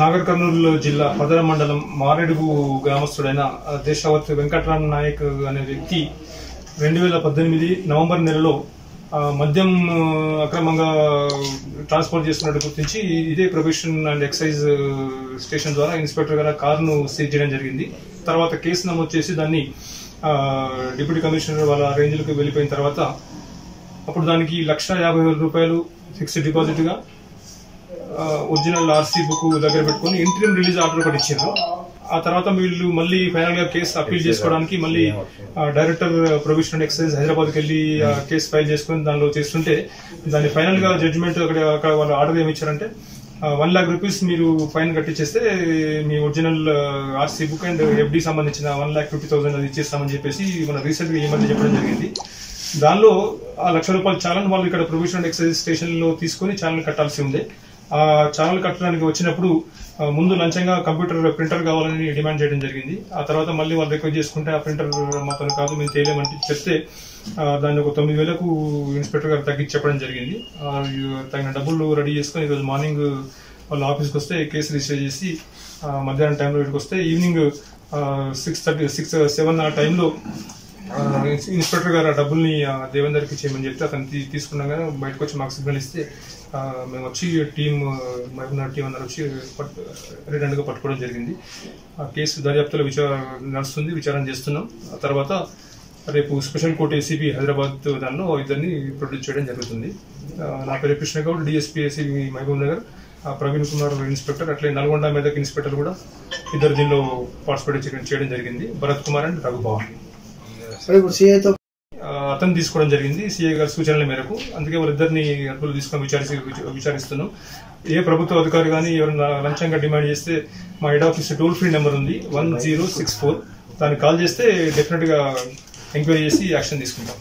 నాగర్ కర్నూలు జిల్లా పదర మండలం మారేడుగు గ్రామస్తుడైన దేశావతి దేశావత్ నాయక్ అనే వ్యక్తి రెండు వేల పద్దెనిమిది నవంబర్ నెలలో మద్యం అక్రమంగా ట్రాన్స్పోర్ట్ చేస్తున్నట్టు గుర్తించి ఇదే ప్రొబేషన్ అండ్ ఎక్సైజ్ స్టేషన్ ద్వారా ఇన్స్పెక్టర్ గారు కారును సీజ్ చేయడం జరిగింది. తర్వాత కేసు నమోదు చేసి దాన్ని డిప్యూటీ కమిషనర్ వాళ్ళ రేంజ్లకు వెళ్ళిపోయిన తర్వాత అప్పుడు దానికి లక్ష యాభై వేల రూపాయలు ఫిక్స్డ్ డిపాజిట్గా ఒరిజినల్ ఆర్సీ బుక్ దగ్గర పెట్టుకొని ఇంట్రీమ్ రిలీజ్ ఆర్డర్ ఒకటి ఇచ్చారు ఆ తర్వాత వీళ్ళు మళ్ళీ ఫైనల్గా కేసు అప్పీల్ చేసుకోవడానికి మళ్ళీ డైరెక్టర్ ప్రొవిజనల్ ఎక్సైజ్ హైదరాబాద్కి వెళ్ళి కేసు ఫైల్ చేసుకొని దానిలో చేస్తుంటే దాని ఫైనల్గా జడ్జిమెంట్ అక్కడ అక్కడ వాళ్ళు ఆర్డర్ ఏమి ఇచ్చారంటే వన్ లాక్ రూపీస్ మీరు ఫైన్ కట్టించేస్తే మీ original RC book and FD సంబంధించిన వన్ లాక్ ఫిఫ్టీ థౌసండ్ అది ఇచ్చేస్తామని చెప్పేసి మన రీసెంట్గా ఈ మధ్య చెప్పడం జరిగింది. దానిలో ఆ లక్ష రూపాయల ఛానల్ వాళ్ళు ఇక్కడ ప్రొవిజనల్ ఎక్సైజ్ స్టేషన్లో తీసుకొని ఛానల్ కట్టాల్సి ఉంది ఆ ఛానల్ కట్టడానికి వచ్చినప్పుడు ముందు లంచంగా కంప్యూటర్ ప్రింటర్ కావాలని డిమాండ్ చేయడం జరిగింది. ఆ తర్వాత మళ్ళీ వాళ్ళు రిక్వెస్ట్ చేసుకుంటే ఆ ప్రింటర్ మాతో కాదు మేము తేలేమంటే చెప్తే దాన్ని ఒక తొమ్మిది వేలకు ఇన్స్పెక్టర్ గారు తగ్గించి చెప్పడం జరిగింది. తగిన డబ్బులు రెడీ చేసుకొని ఈరోజు మార్నింగ్ వాళ్ళ ఆఫీస్కి వస్తే కేసు రిజిస్టర్ చేసి మధ్యాహ్నం టైంలో ఇక్కడికి వస్తే evening six thirty six seven ఆ టైంలో ఇన్స్పెక్టర్ గారు ఆ డబ్బుల్ని ఆ, దేవేందర్కి చేయమని చెప్తే అతను తీసుకున్నాం కానీ బయటకు వచ్చి మాకు సిగ్నల్ ఇస్తే మేము వచ్చి టీం మహబూబ్నగర్ టీం అందరూ వచ్చి రిటర్న్గా పట్టుకోవడం జరిగింది. ఆ కేసు దర్యాప్తులో విచారణ నడుస్తుంది విచారణ చేస్తున్నాం. ఆ తర్వాత రేపు స్పెషల్ కోర్టు ఏసీబీ హైదరాబాద్ దానిలో ఇద్దరిని ప్రొడ్యూస్ చేయడం జరుగుతుంది. నా పేరు Krishna Goud DSP ACB Mahabubnagar. ఆ, ప్రవీణ్ కుమార్ ఇన్స్పెక్టర్ అట్లే నల్గొండ మెదక్ ఇన్స్పెక్టర్ కూడా ఇద్దరు దీనిలో పార్టిసిపేట్ చేయడం- చేయడం జరిగింది. భరత్ కుమార్ అండ్ రఘుభవన్ ఇప్పుడు సిఐతో అతను తీసుకోవడం జరిగింది. సిఐ గారి సూచనల మేరకు. అందుకే వాళ్ళిద్దరిని అదుపులో తీసుకొని విచారిసి విచారిస్తున్నాం. ఏ ప్రభుత్వ అధికారి కానీ ఎవరైనా లంచంగా డిమాండ్ చేస్తే మా head office toll free number ఉంది. One zero six four. దానికి కాల్ చేస్తే డెఫినెట్గా ఎంక్వైరీ చేసి యాక్షన్ తీసుకుంటాం.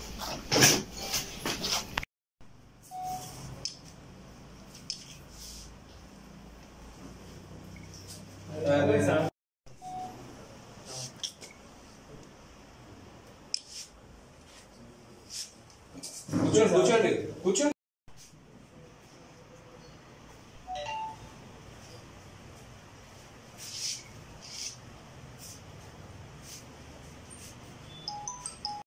कुछ कुछ कुछ